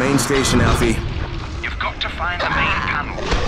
main station, Alfie. You've got to find the main panel.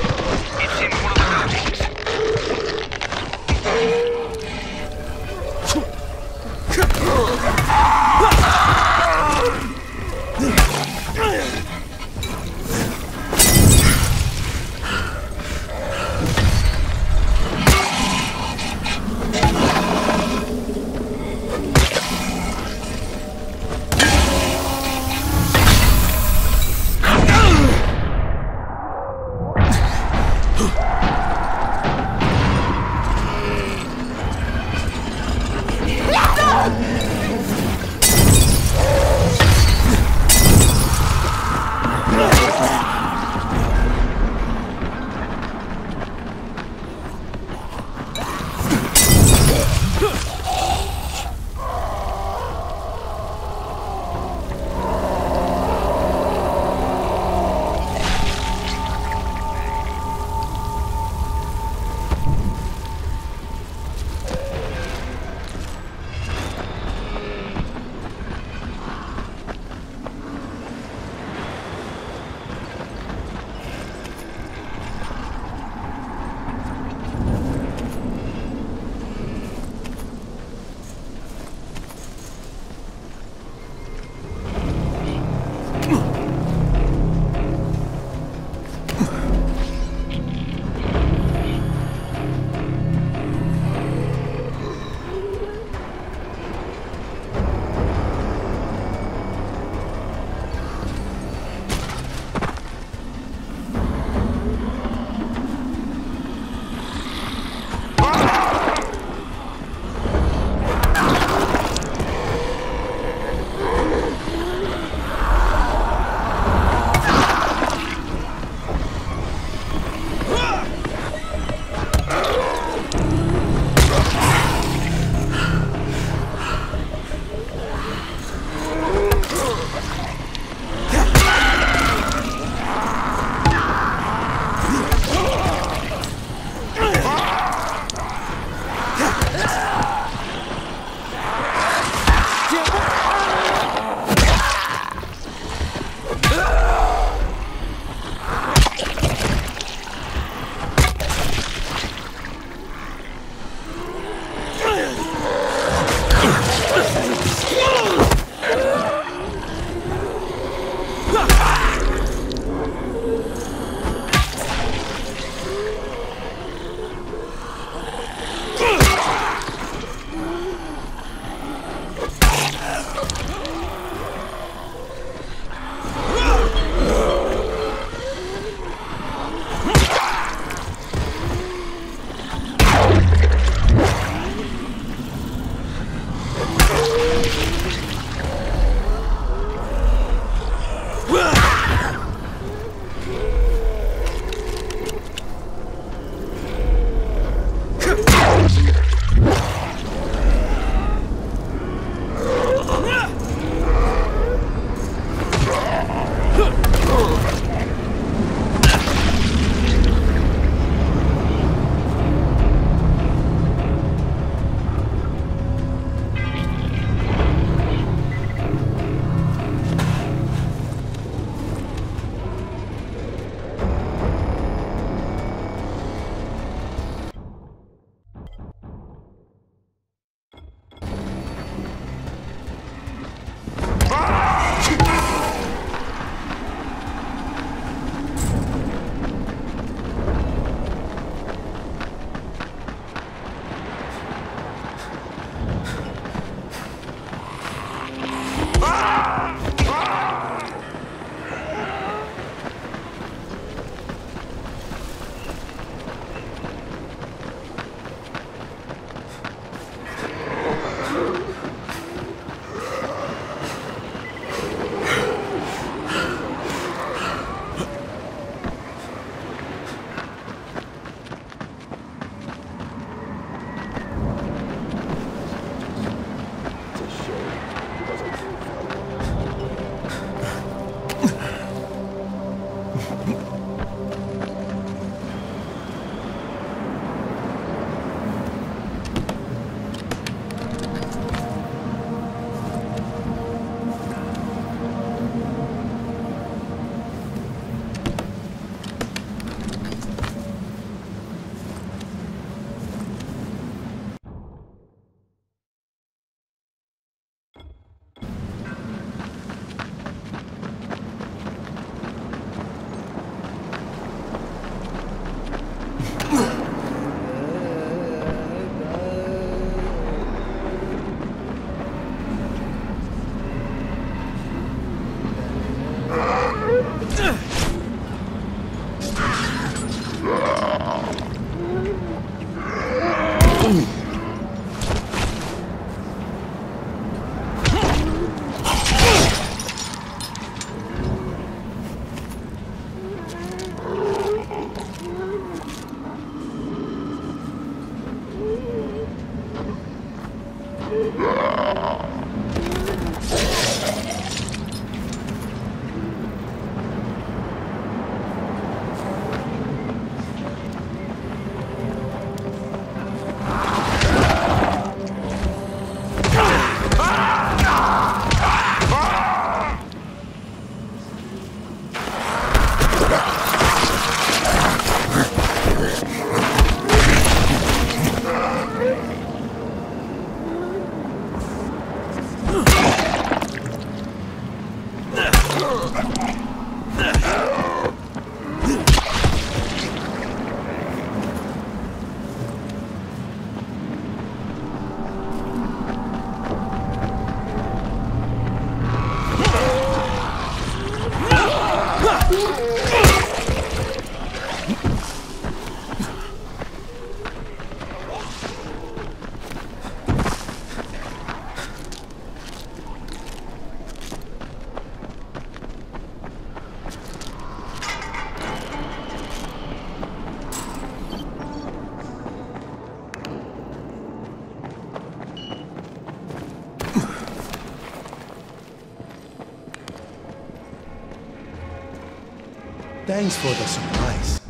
Thanks for the surprise.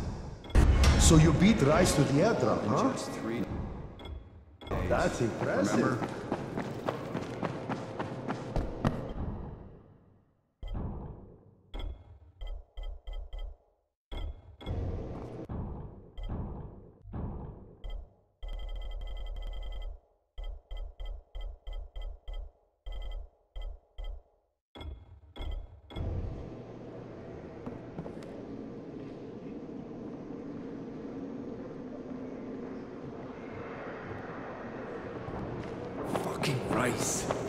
So you beat Rais to the airdrop, huh? That's impressive. Remember? Fucking Rais.